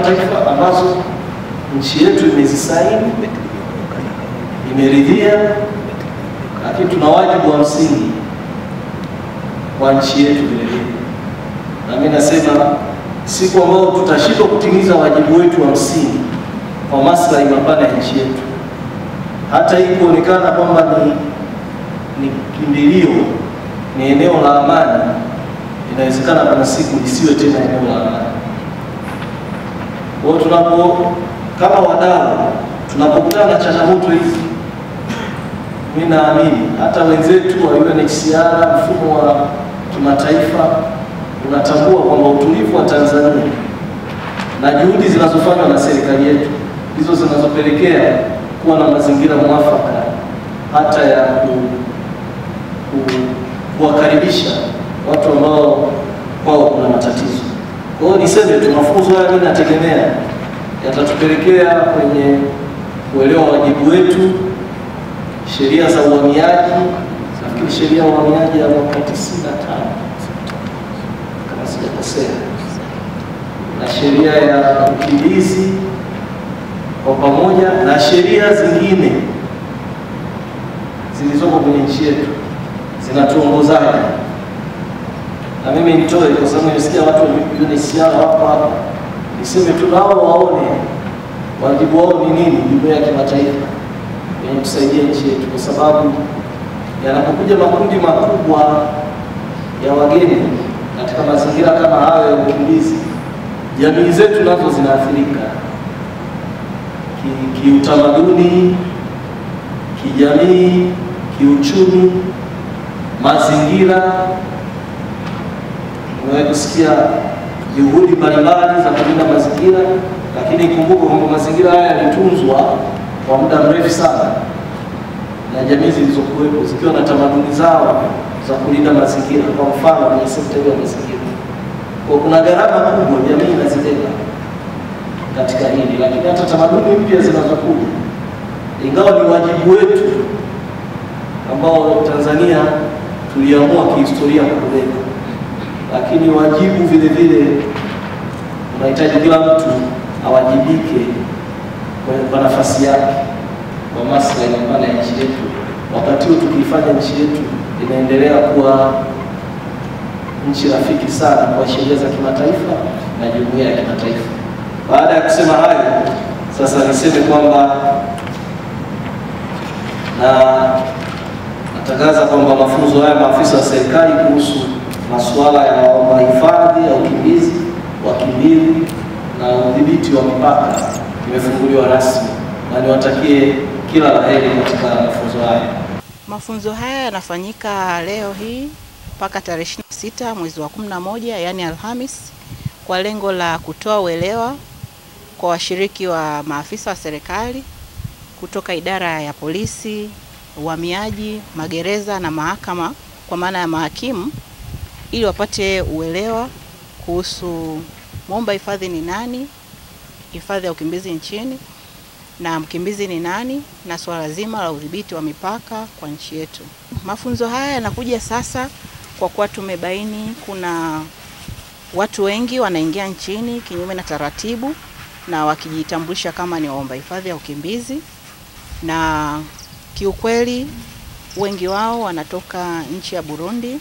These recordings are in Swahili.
kimataifa ambazo nchi yetu imezisaini, imeridhia, lakini tuna wajibu wa msingi kwa nchi yetu vile vile. Na mimi nasema siku ambayo tutashindwa kutimiza wajibu wetu wa msingi kwa maslahi mapana ya nchi yetu, hata hii kuonekana kwamba ni ni kimbilio, ni eneo la amani, inawezekana kuna siku lisiwe tena eneo la amani. Kwa tunapo kama wadau tunapokutana na changamoto hizi, mimi naamini hata wenzetu wa UNHCR, mfumo wa kimataifa unatambua kwamba utulivu wa Tanzania na juhudi zinazofanywa na serikali yetu ndizo zinazopelekea kuwa na mazingira mwafaka hata ya ku, ku, kuwakaribisha watu ambao kwao kuna matatizo. Kwa hiyo niseme tu mafunzo haya mimi nategemea yatatupelekea kwenye kuelewa wajibu wetu, sheria za uhamiaji. Nafikiri sheria ya uhamiaji ya mwaka 95 kama sijakosea, na sheria ya ukimbizi kwa pamoja na sheria zingine zilizoko kwenye nchi yetu zinatuongozaje. Na mimi nitoe, kwa sababu nimesikia watu wa wapo hapa, niseme tu nao waone. Wajibu wao ni nini? Jumuiya ya kimataifa. Yenye kusaidia nchi yetu, kwa sababu yanapokuja makundi makubwa ya wageni katika mazingira kama hayo ya ukimbizi, jamii zetu nazo zinaathirika. Kiutamaduni, ki kijamii, kiuchumi, mazingira. Umewahi kusikia juhudi mbalimbali za kulinda mazingira, lakini ikumbuke kwamba mazingira haya yalitunzwa kwa muda mrefu sana na jamii zilizokuwepo zikiwa na tamaduni zao za kulinda mazingira, kwa mfano kwenye sekta ya mazingira. Kwa kuna gharama kubwa jamii inazibeba katika hili, lakini hata tamaduni mpya zinazokuja, ingawa ni wajibu wetu ambao Tanzania tuliamua kihistoria kubeba, lakini wajibu vile vile unahitaji kila mtu awajibike kwa- nafasi yake kwa maslahi mapana ya nchi yetu. Wakati huo tukiifanya nchi yetu inaendelea kuwa nchi rafiki sana kwa sheria za kimataifa na jumuiya ya kimataifa. Baada ya kusema hayo, sasa niseme kwamba na natangaza kwamba mafunzo haya maafisa wa serikali kuhusu masuala ya wahifadhi ya ukimbizi, wakimbizi na udhibiti wa mipaka imefunguliwa rasmi, na niwatakie kila la heri katika mafunzo haya. Mafunzo haya yanafanyika leo hii mpaka tarehe 26 mwezi wa 11, yani Alhamis, kwa lengo la kutoa uelewa kwa washiriki wa maafisa wa serikali kutoka idara ya polisi, uhamiaji, magereza na mahakama, kwa maana ya mahakimu, ili wapate uelewa kuhusu mwomba hifadhi ni nani, hifadhi ya ukimbizi nchini na mkimbizi ni nani na swala zima la udhibiti wa mipaka kwa nchi yetu. Mafunzo haya yanakuja sasa kwa kuwa tumebaini kuna watu wengi wanaingia nchini kinyume na taratibu na wakijitambulisha kama ni waomba hifadhi ya ukimbizi, na kiukweli wengi wao wanatoka nchi ya Burundi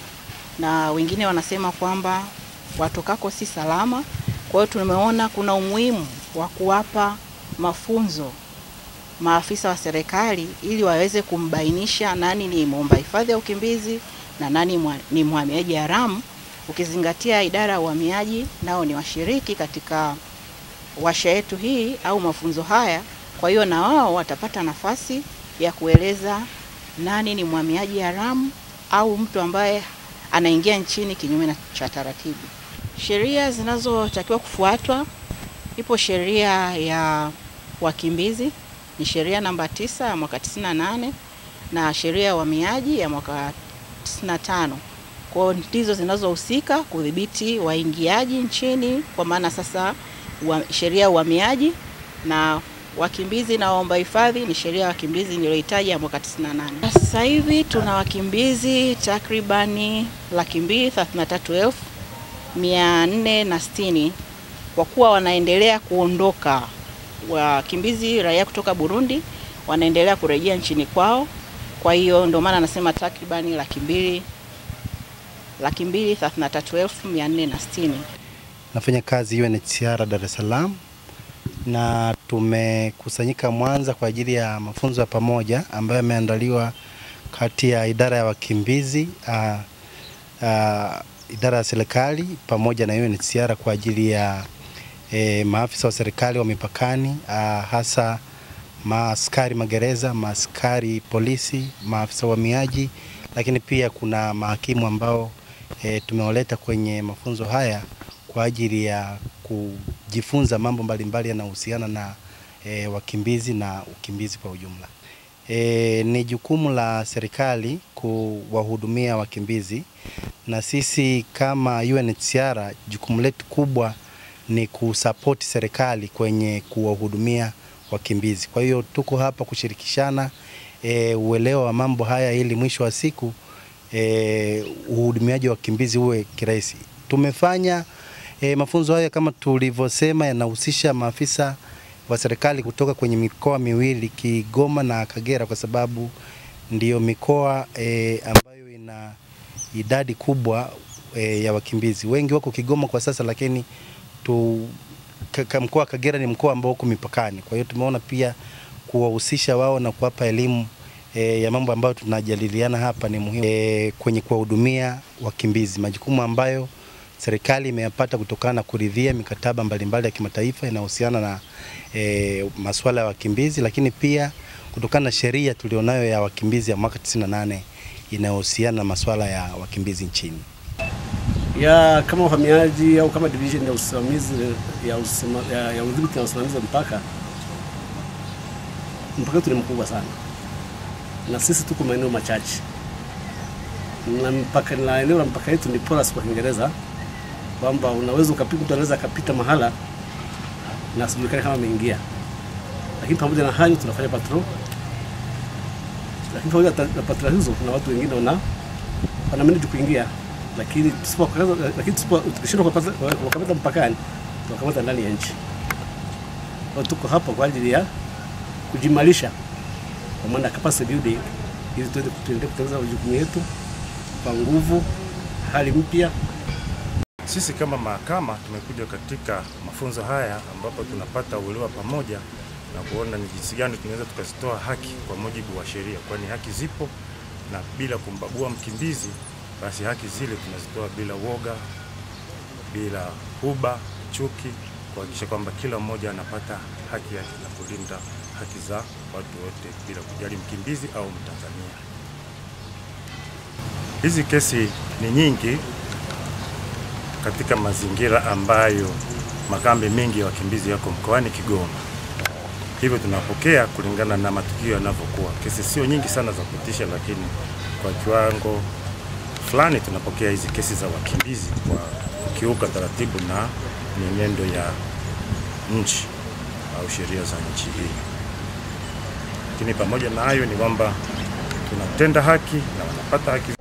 na wengine wanasema kwamba watokako si salama. Kwa hiyo tumeona kuna umuhimu wa kuwapa mafunzo maafisa wa serikali ili waweze kumbainisha nani ni mwomba hifadhi ya ukimbizi na nani mwa- ni mhamiaji haramu, ukizingatia idara ya uhamiaji nao ni washiriki katika washa yetu hii au mafunzo haya. Kwa hiyo na wao watapata nafasi ya kueleza nani ni mhamiaji haramu au mtu ambaye anaingia nchini kinyume na cha taratibu. Sheria zinazotakiwa kufuatwa, ipo sheria ya wakimbizi ni sheria namba tisa ya mwaka 98 na sheria ya uhamiaji ya mwaka 95. Kwa ndizo zinazohusika kudhibiti waingiaji nchini, kwa maana sasa sheria ya uhamiaji na wakimbizi na waomba hifadhi ni sheria ya wakimbizi niliyohitaji ya mwaka 98. Sasa hivi tuna wakimbizi takribani laki mbili thelathini na tatu elfu mia nne na sitini kwa kuwa wanaendelea kuondoka wakimbizi raia kutoka Burundi wanaendelea kurejea nchini kwao. Kwa hiyo ndio maana anasema takribani laki mbili laki mbili thelathini na tatu elfu mia nne na sitini. Nafanya kazi UNHCR Dar es Salaam na tumekusanyika Mwanza kwa ajili ya mafunzo ya pamoja ambayo yameandaliwa kati ya idara ya wakimbizi a, a, idara ya serikali pamoja na UNHCR kwa ajili ya e, maafisa wa serikali wa mipakani a, hasa maaskari magereza, maaskari polisi, maafisa uhamiaji, lakini pia kuna mahakimu ambao e, tumewaleta kwenye mafunzo haya kwa ajili ya kujifunza mambo mbalimbali yanayohusiana na e, wakimbizi na ukimbizi kwa ujumla. E, ni jukumu la serikali kuwahudumia wakimbizi na sisi kama UNHCR jukumu letu kubwa ni kusapoti serikali kwenye kuwahudumia wakimbizi. Kwa hiyo tuko hapa kushirikishana e, uelewa wa mambo haya ili mwisho wa siku e, uhudumiaji wa wakimbizi uwe kirahisi. Tumefanya e, mafunzo haya kama tulivyosema, yanahusisha maafisa wa serikali kutoka kwenye mikoa miwili Kigoma na Kagera, kwa sababu ndiyo mikoa e, ambayo ina idadi kubwa e, ya wakimbizi. Wengi wako Kigoma kwa sasa, lakini tu mkoa wa Kagera ni mkoa ambao uko mipakani. Kwa hiyo tumeona pia kuwahusisha wao na kuwapa elimu e, ya mambo ambayo tunajadiliana hapa ni muhimu e, kwenye kuwahudumia wakimbizi, majukumu ambayo serikali imeyapata kutokana na kuridhia mikataba mbalimbali ya kimataifa inayohusiana na e, masuala ya wakimbizi, lakini pia kutokana na sheria tulionayo ya wakimbizi ya mwaka 98 inayohusiana na masuala ya wakimbizi nchini. Ya kama uhamiaji au kama division ya usimamizi ya, usima, ya, ya udhibiti na usimamizi mpaka, mpaka wetu ni mkubwa sana, na sisi tuko maeneo machache, na mpaka na eneo la mpaka yetu ni porous kwa Kiingereza, kwamba unaweza ukapita, mtu anaweza akapita mahala na sijulikane kama ameingia, lakini pamoja na hayo tunafanya patrol, lakini pamoja na patrol hizo kuna watu wengine wana wana manage kuingia lakini lakini tukishindwa kuwakamata mpakani tuwakamata ndani ya nchi. Kwa tuko hapa kwa ajili ya kujimalisha kwa maana capacity building, ili tuende kutendeka kutekeleza majukumu yetu kwa nguvu, hali mpya. Sisi kama mahakama tumekuja katika mafunzo haya ambapo tunapata uelewa pamoja na kuona ni jinsi gani tunaweza tukazitoa haki kwa mujibu wa sheria, kwani haki zipo na bila kumbagua mkimbizi basi haki zile tunazitoa bila woga, bila huba, chuki, kuhakikisha kwamba kila mmoja anapata haki yake na kulinda haki za watu wote bila kujali mkimbizi au Mtanzania. Hizi kesi ni nyingi katika mazingira ambayo makambi mengi ya wakimbizi yako mkoani Kigoma, hivyo tunapokea kulingana na matukio yanavyokuwa. Kesi sio nyingi sana za kutisha, lakini kwa kiwango fulani tunapokea hizi kesi za wakimbizi kwa kukiuka taratibu na mienendo ya nchi au sheria za nchi hii. Lakini pamoja na hayo ni kwamba tunatenda haki na wanapata haki